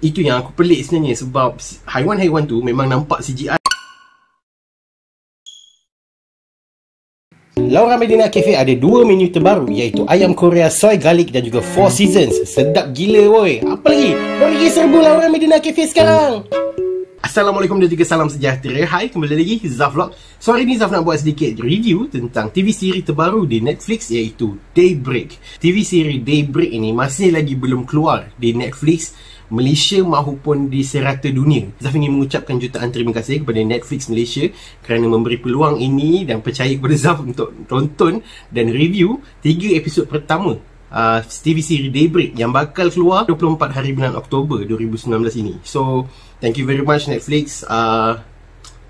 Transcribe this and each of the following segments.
Itu yang aku pelik sebenarnya sebab haiwan-haiwan tu memang nampak CGI. Laura Medina Cafe ada dua menu terbaru iaitu ayam Korea soy garlic dan juga four seasons. Sedap gila woi. Apa lagi? Pergi serbu Laura Medina Cafe sekarang. Assalamualaikum dan juga salam sejahtera Hai, kembali lagi ke Zaf Vlog So hari ni Zaf nak buat sedikit review tentang TV siri terbaru di Netflix iaitu Daybreak TV siri Daybreak ini masih lagi belum keluar di Netflix Malaysia maupun di serata dunia Zaf ingin mengucapkan jutaan terima kasih kepada Netflix Malaysia Kerana memberi peluang ini dan percaya kepada Zaf untuk tonton dan review tiga episod pertama uh, TV siri Daybreak yang bakal keluar 24 hari bulan Oktober 2019 ini So Thank you very much Netflix. Uh,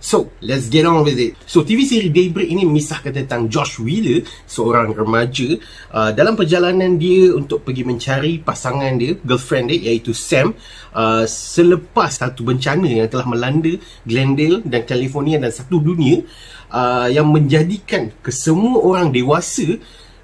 so, let's get on with it. So, TV seri Daybreak ini memisahkan tentang Josh Wheeler, seorang remaja uh, dalam perjalanan dia untuk pergi mencari pasangan dia, girlfriend dia iaitu Sam uh, selepas satu bencana yang telah melanda Glendale dan California dan satu dunia uh, yang menjadikan kesemua orang dewasa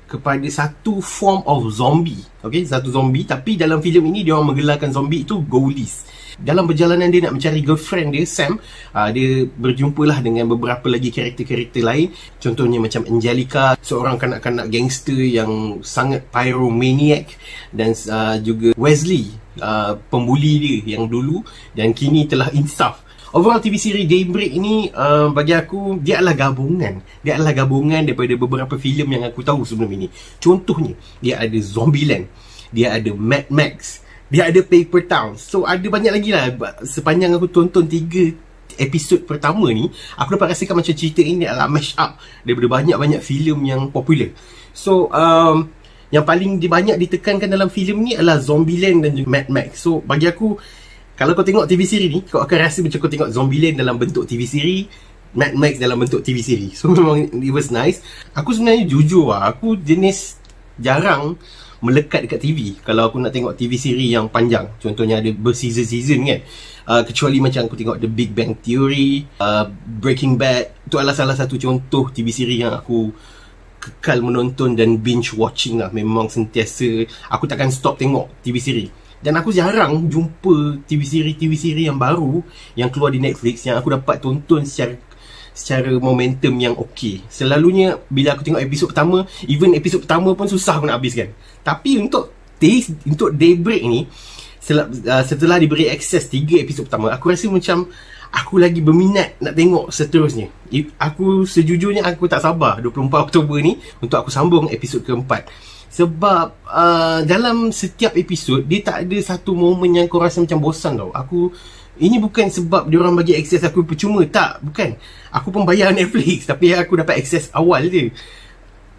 kepada satu form of zombie. Okay, satu zombie tapi dalam filem ini dia orang menggelarkan zombie itu ghoulies dalam perjalanan dia nak mencari girlfriend dia Sam uh, dia berjumpalah dengan beberapa lagi karakter-karakter lain. Contohnya macam Angelica seorang kanak-kanak gangster yang sangat pyromaniac. Dan uh, juga Wesley uh, pembuli dia yang dulu dan kini telah insaf. Overall TV seri Daybreak ini uh, bagi aku dia adalah gabungan. Dia adalah gabungan daripada beberapa filem yang aku tahu sebelum ini. Contohnya, dia ada Zombieland, dia ada Mad Max, dia ada Paper Town So ada banyak lagi lah. Sepanjang aku tonton tiga episod pertama ni Aku dapat rasakan macam cerita ini adalah mash up Daripada banyak-banyak filem yang popular. So um, Yang paling banyak ditekankan dalam filem ni adalah Zombieland dan juga Mad Max. So bagi aku Kalau kau tengok TV siri ni Kau akan rasa macam kau tengok Zombieland dalam bentuk TV siri Mad Max dalam bentuk TV siri So memang it was nice. Aku sebenarnya jujur lah Aku jenis jarang melekat dekat TV kalau aku nak tengok TV siri yang panjang contohnya ada berseason-season kan uh, kecuali macam aku tengok The Big Bang Theory uh, Breaking Bad itu adalah salah satu contoh TV siri yang aku kekal menonton dan binge watching lah. Memang sentiasa aku takkan stop tengok TV siri dan aku jarang jumpa TV siri TV siri yang baru yang keluar di Netflix yang aku dapat tonton secara secara momentum yang okey. Selalunya bila aku tengok episod pertama, even episod pertama pun susah aku nak habiskan. Tapi untuk taste untuk Daybreak ni uh, setelah diberi akses 3 episod pertama, aku rasa macam aku lagi berminat nak tengok seterusnya. Aku sejujurnya aku tak sabar 24 Oktober ni untuk aku sambung episod keempat. Sebab uh, dalam setiap episod dia tak ada satu momen yang kau rasa macam bosan tau. Aku ini bukan sebab dia orang bagi akses aku percuma. Tak bukan. Aku pun bayar Netflix tapi aku dapat akses awal je.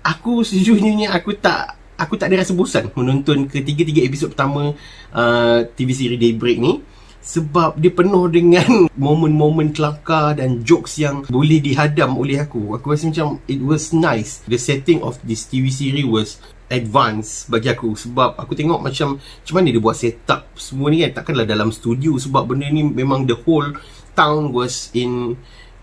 Aku sejujurnya aku tak aku tak ada rasa bosan menonton ketiga-tiga episod pertama uh, TV siri Daybreak ni sebab dia penuh dengan momen-momen kelakar dan jokes yang boleh dihadam oleh aku. Aku rasa macam it was nice the setting of this TV series was advance bagi aku. Sebab aku tengok macam macam mana dia buat setup semua ni kan? Takkanlah dalam studio sebab benda ni memang the whole town was in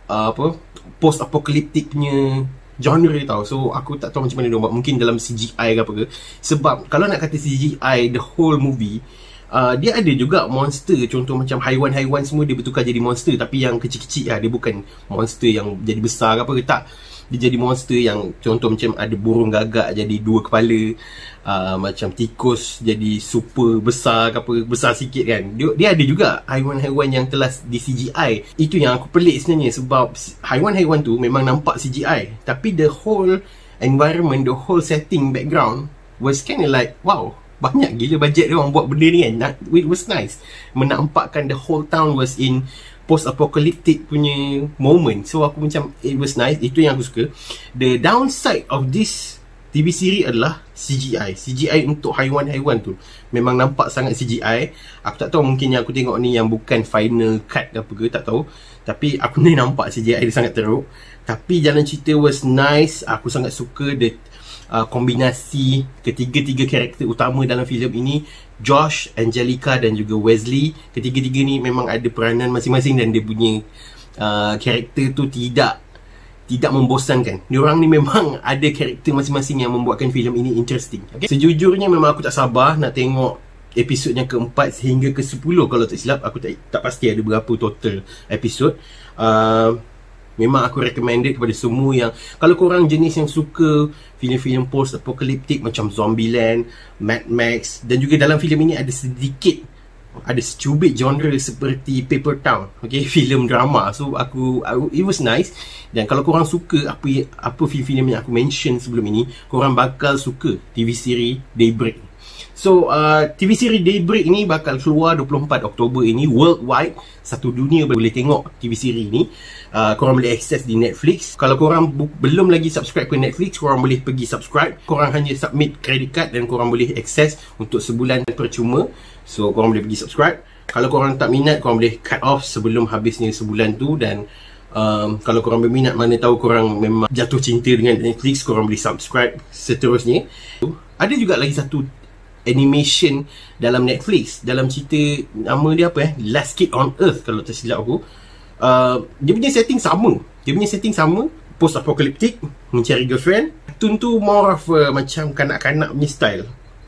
uh, apa post apocalyptic punya genre tau. So aku tak tahu macam mana dia buat. Mungkin dalam CGI ke apa ke. Sebab kalau nak kata CGI the whole movie Uh, dia ada juga monster contoh macam haiwan-haiwan semua dia bertukar jadi monster tapi yang kecil-kecil lah. Dia bukan monster yang jadi besar ke apa ke tak. Dia jadi monster yang contoh macam ada burung gagak jadi dua kepala uh, macam tikus jadi super besar ke apa besar sikit kan. Dia, dia ada juga haiwan-haiwan yang telah di CGI itu yang aku pelik sebenarnya sebab haiwan-haiwan tu memang nampak CGI tapi the whole environment the whole setting background was kind of like wow banyak gila bajet dia orang buat benda ni kan. It was nice. Menampakkan the whole town was in post-apocalyptic punya moment. So aku macam it was nice. Itu yang aku suka. The downside of this TV series adalah CGI CGI untuk haiwan-haiwan tu. Memang nampak sangat CGI Aku tak tahu mungkin yang aku tengok ni Yang bukan final cut ke apa ke Tak tahu. Tapi aku ni nampak CGI dia sangat teruk. Tapi jalan cerita was nice. Aku sangat suka the uh, kombinasi ketiga-tiga karakter utama dalam filem ini Josh, Angelica dan juga Wesley ketiga-tiga ni memang ada peranan masing-masing dan dia punya uh, karakter tu tidak tidak membosankan. Diorang ni memang ada karakter masing-masing yang membuatkan filem ini interesting. Okay? Sejujurnya memang aku tak sabar nak tengok episod yang keempat sehingga ke sepuluh kalau tak silap aku tak tak pasti ada berapa total episod uh, memang aku recommended kepada semua yang kalau korang jenis yang suka filem-filem post apocalyptic macam Zombieland, Mad Max dan juga dalam filem ini ada sedikit ada secubit genre seperti Paper Town okay? Filem drama. So aku, aku it was nice. Dan kalau korang suka apa apa filem-filem yang aku mention sebelum ini korang bakal suka TV seri Daybreak so uh, TV seri Daybreak ini bakal keluar 24 Oktober ini worldwide. Satu dunia boleh tengok TV seri ini. Uh, korang boleh access di Netflix. Kalau korang belum lagi subscribe ke Netflix korang boleh pergi subscribe. Korang hanya submit credit card dan korang boleh access untuk sebulan percuma. So korang boleh pergi subscribe. Kalau korang tak minat korang boleh cut off sebelum habisnya sebulan tu Dan um, kalau korang berminat mana tahu korang memang jatuh cinta dengan Netflix Korang boleh subscribe seterusnya. Ada juga lagi satu animation dalam Netflix Dalam cerita nama dia apa eh? Last Kid on Earth kalau tersilap aku. Uh, Dia punya setting sama. Dia punya setting sama Post apocalyptic Mencari girlfriend. Tentu more of a, macam kanak-kanak punya style.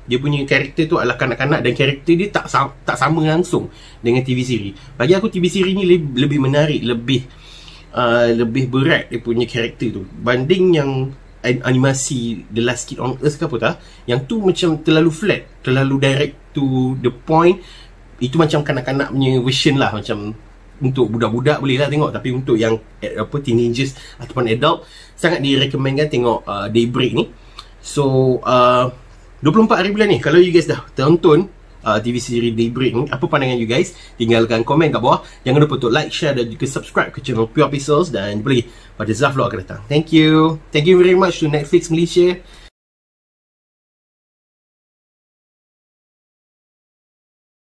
Dia punya karakter tu adalah kanak-kanak dan karakter dia tak tak sama langsung dengan TV siri. Bagi aku TV siri ni lebih, lebih menarik, lebih uh, lebih berat dia punya karakter tu. Banding yang animasi The Last Kid on Earth ke apa tak yang tu macam terlalu flat terlalu direct to the point. Itu macam kanak-kanak punya version lah macam untuk budak-budak boleh lah tengok tapi untuk yang eh, apa teenagers ataupun adult sangat direkomendkan tengok uh, Daybreak ni. So uh, 24 hari bulan ni. Kalau you guys dah tonton uh, TV seri Daybreak ni Apa pandangan you guys? Tinggalkan komen kat bawah. Jangan lupa untuk like, share dan juga subscribe ke channel Pure Pixels Dan jumpa lagi pada Zaf Vlog akan datang Thank you. Thank you very much to Netflix Malaysia